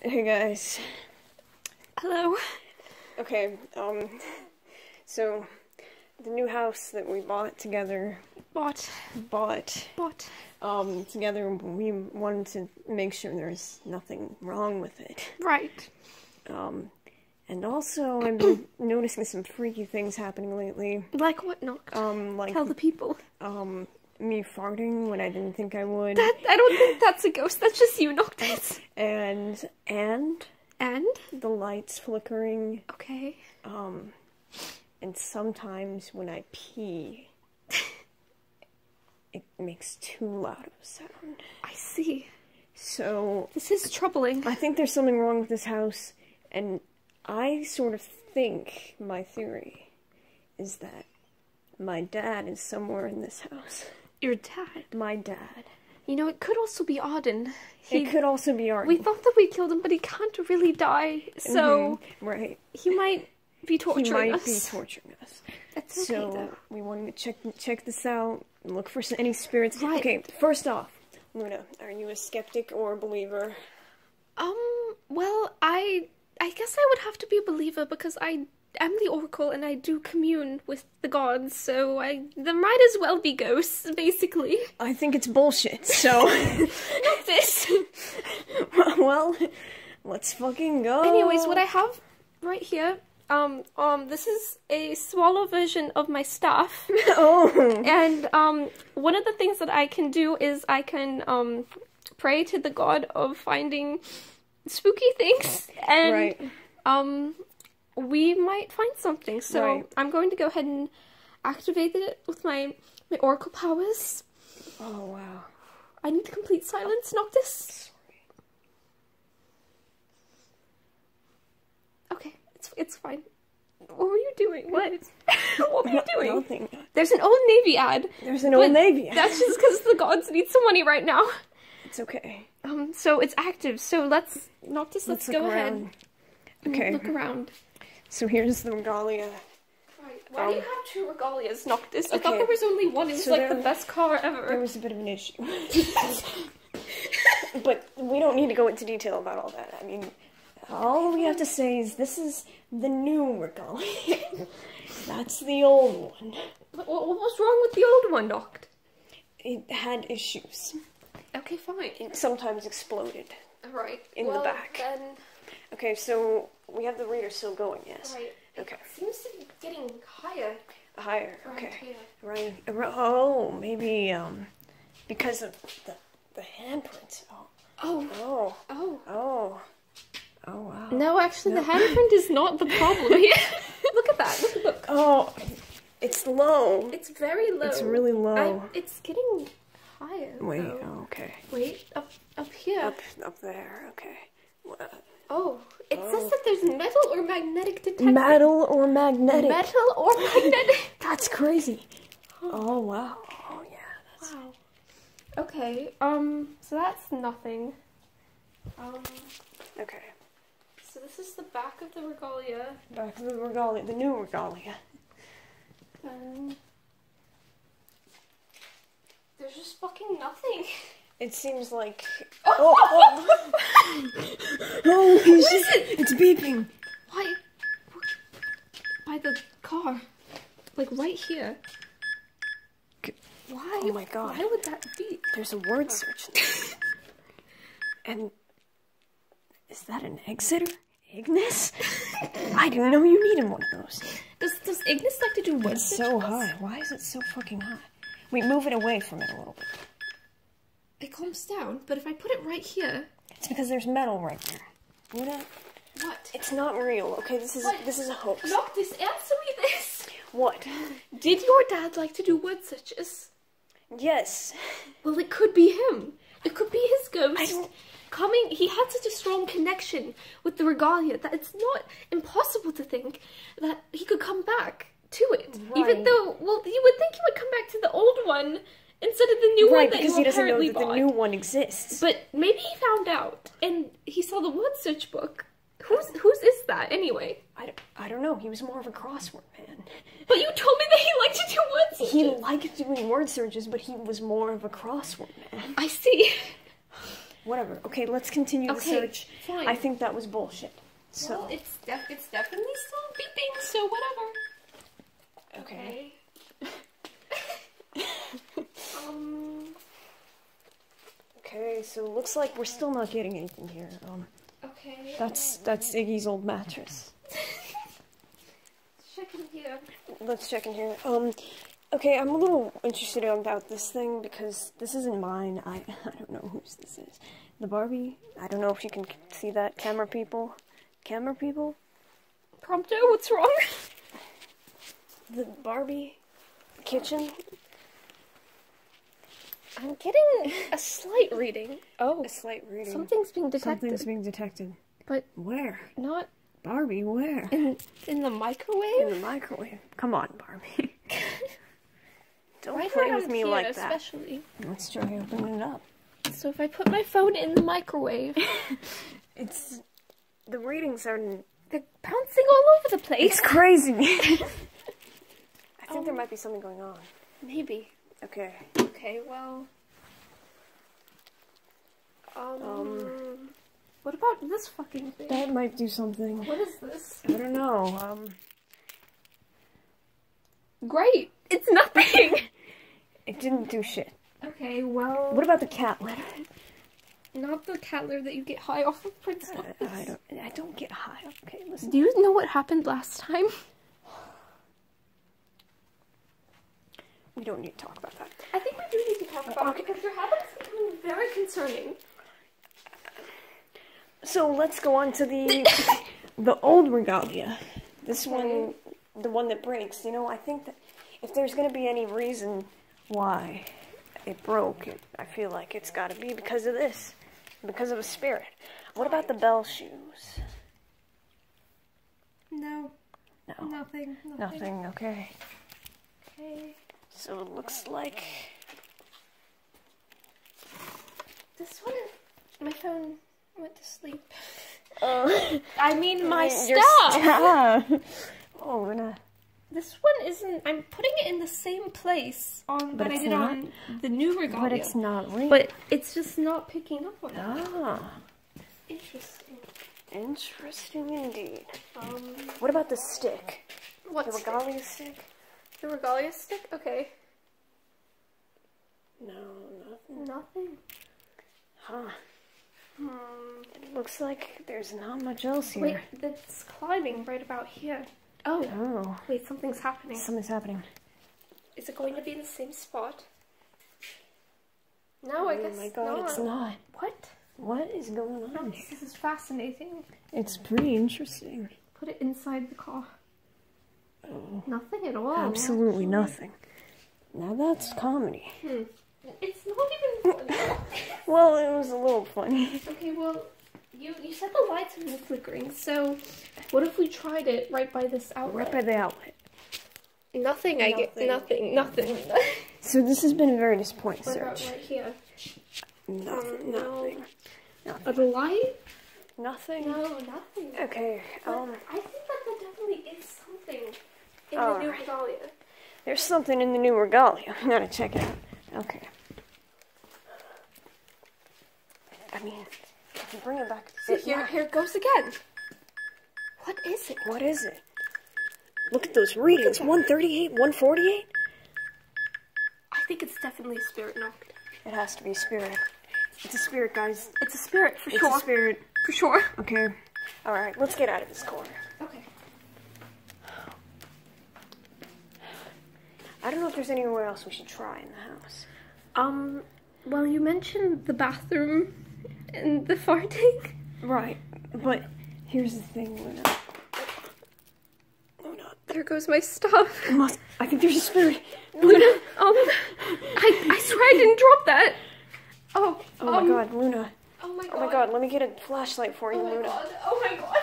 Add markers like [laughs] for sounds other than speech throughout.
Hey guys. Hello. Okay, um, so the new house that we bought together, Bought. bought, Bought. um, together, we wanted to make sure there's nothing wrong with it. Right. Um, and also I've been [coughs] noticing some freaky things happening lately. Like what, Noct? Um, like, Tell the people. um, me farting when I didn't think I would. That I don't think that's a ghost. That's just you, Noctis. And, and And the lights flickering. okay. Um, and sometimes when I pee, [laughs] it makes too loud of a sound. I see. So This is troubling. I think there's something wrong with this house, and I sort of think my theory is that my dad is somewhere in this house. Your dad. My dad. You know, it could also be Ardyn. He, it could also be Art. we thought that we killed him, but he can't really die, so right, he might be Mm-hmm. he torturing might us. be torturing us. That's okay, So though. we wanted to check check this out and look for s- any spirits. Right. Okay, first off, Luna, are you a skeptic or a believer? Um, well, I I guess I would have to be a believer because I am the oracle and I do commune with the gods, so I there might as well be ghosts, basically. I think it's bullshit. [laughs] So, Not this. [laughs] well, let's fucking go. Anyways, what I have right here, um, um, this is a smaller version of my staff. [laughs] oh, And um, one of the things that I can do is I can um, pray to the god of finding spooky things, and right. um, we might find something. So Right. I'm going to go ahead and activate it with my my oracle powers. Oh wow. I need complete silence, Noctis. Okay, it's it's fine. What were you doing? What? [laughs] what were you doing? Nothing. There's an old navy ad. There's an old navy. That's just because the gods need some money right now. It's okay. Um, so it's active. So let's Noctis. Let's, look go ahead. around. Okay. Look around. So here's the regalia. Right. Why do you Um, have two regalias, Noctis? I thought there was only one. It was So like the best car ever. There was a bit of an issue. [laughs] but we don't need to go into detail about all that. I mean, all we have to say is this is the new regalia. [laughs] That's the old one. What, what was wrong with the old one, Noct? It had issues. Okay, fine. It sometimes exploded. Alright. In the back. Then, Okay, so we have the reader still going, yes? right. Okay. Seems to be getting higher. Higher, okay. here. Right. Oh, maybe um, because of the the handprints. Oh, Oh. oh, Oh. oh, oh wow. No, actually, the handprint is not the problem here. [laughs] look at that. Look, look. Oh, it's low. It's very low. It's really low. I, it's getting higher. Wait. Oh, okay. Wait. Up. Up here. Up, up there. Okay. Oh. It Oh. says that there's metal or magnetic detection. Metal or magnetic? Metal or [laughs] magnetic. That's crazy. Oh wow. Oh yeah. That's wow. Okay. Um. So that's nothing. Um. okay. So this is the back of the regalia. Back of the regalia, the new regalia. Um. There's just fucking nothing. [laughs] It seems like. Oh, oh. oh he's What is it? It's beeping. Why? By the car. Like right here. Why? Oh my God. Why would that be? There's a word search. [laughs] and is that an exiter? Ignis? I didn't know you needed one of those. Does Does Ignis like to do word It's searches? so high. Why is it so fucking high? We move it away from it a little bit. It calms down, but if I put it right here, It's because there's metal right there. Luna, what? it's not real. Okay, this is What? this is a hoax. Noctis, answer me this. What? Did your dad like to do word searches? Yes. Well, it could be him. It could be his ghost. Coming, he had such a strong connection with the regalia that it's not impossible to think that he could come back to it. Even though, well, you would think he would come back to the old one instead of the new one Right, that because he doesn't know that the new one exists. But maybe he found out and he saw the word search book. Who's whose is that anyway? I don't, I don't know. He was more of a crossword man. But you told me that he liked to do word searches. He liked doing word searches, but he was more of a crossword man. I see. whatever. Okay, let's continue the Okay, search. fine. I think that was bullshit. So, Well, it's def- it's definitely still beeping, so whatever. okay. um. Okay, so it looks like we're still not getting anything here. Um, Okay. that's that's Iggy's old mattress. [laughs] check in here. Let's check in here. Um, okay, I'm a little interested about this thing because this isn't mine. I [laughs] I don't know whose this is. The Barbie. I don't know if you can see that. Camera people. Camera people. Prompto, what's wrong? The Barbie kitchen. I'm getting a slight reading. Oh, A slight reading. something's being detected, Something's being detected. but Where? not Barbie, where? in in the microwave? In the microwave. Come on, Barbie. [laughs] Don't Right play with me here, like that. especially. Let's try opening it up. So if I put my phone in the microwave, [laughs] It's the readings are. they're bouncing all over the place. It's crazy. [laughs] I think there might be something going on. Maybe. Okay. Okay, well. Um, Um, What about this fucking thing? That might do something. What is this? I don't know. Um. Great! It's nothing! [laughs] It didn't do shit. okay, well. What about the cat litter? Not the cat litter that you get high off of Prince I, I don't. I don't get high. Okay, listen. Do you know what happened last time? [laughs] We don't need to talk about that. I think we do need to talk about Okay. it because your habits becoming very concerning. So let's go on to the [coughs] the old regalia. This one, mm-hmm. the one that breaks. You know, I think that if there's gonna be any reason why it broke, it, I feel like it's got to be because of this, because of a spirit. What about the bell shoes? No, No, nothing. nothing. Okay. Okay. So it looks like This one, my phone went to sleep. Oh, [laughs] I mean, my your stuff. stuff. Oh, we're gonna. This one isn't. I'm putting it in the same place on But that I it's did not? on the new regalia. But it's not. But it's just not picking up on it. ah, Interesting. interesting indeed. Um, What about the stick? The what's regalia stick? The regalia stick? Okay. No, nothing. Nothing. Huh. Hmm. It looks like there's not much else here. Wait, it's climbing right about here. Oh, Oh, wait, something's happening. something's happening. Is it going to be in the same spot? No, I guess not. oh guess my god, not. it's not. What? What is going on here? This is fascinating. It's pretty interesting. Put it inside the car. Nothing at all. absolutely nothing. Now that's comedy. Hmm. It's not even [laughs] funny. Well, it was a little funny. okay, well, you you said the lights were flickering, so what if we tried it right by this outlet? Right by the outlet. Nothing, I get Nothing. nothing, nothing. [laughs] So this has been a very disappointing what search. right here? Nothing, no. nothing, the light? nothing. No, nothing. Okay, But um, I think that there definitely is something in All the new right. regalia. there's something in the new regalia. I [laughs] gotta check it out. Okay. I mean, if you bring it back, See, here, yeah. here it goes again. What is it? What is it? Look at those readings. 138, 148? I think it's definitely a spirit knock. It has to be a spirit. It's a spirit, guys. It's a spirit for It's sure. a spirit. For sure. Okay. Alright, let's get out of this corner. Okay. I don't know if there's anywhere else we should try in the house. Um, well, you mentioned the bathroom and the farting. Right, but here's the thing, Luna. Luna, There goes my stuff. it must. I think there's a spirit. Luna, um, I, I swear I didn't drop that. Oh, Oh um, my god, Luna. Oh my god. Oh my god, let me get a flashlight for you, Oh my Luna. god. Oh my god.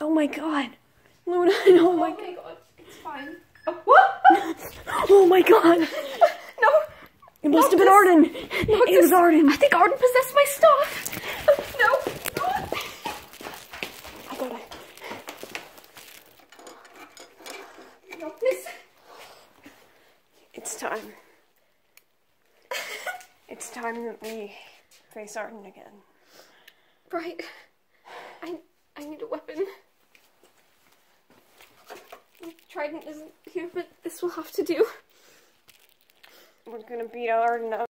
Oh my god. Luna, oh [laughs] Oh my my god. god. It's fine. Oh, what? Oh my god. no. It must have been Ardyn. It was Ardyn. I think Ardyn possessed my stuff. No. I got it. Not this. It's time. It's time that we face Ardyn again. Right. I I need a weapon. Trident isn't here, but this will have to do. We're gonna beat our.